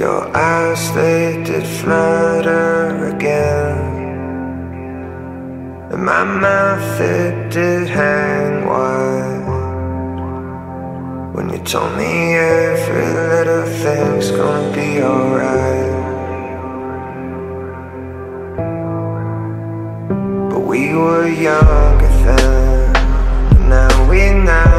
Your eyes, they did flutter again. And my mouth, it did hang wide. When you told me every little thing's gonna be alright. But we were younger then. Now we're not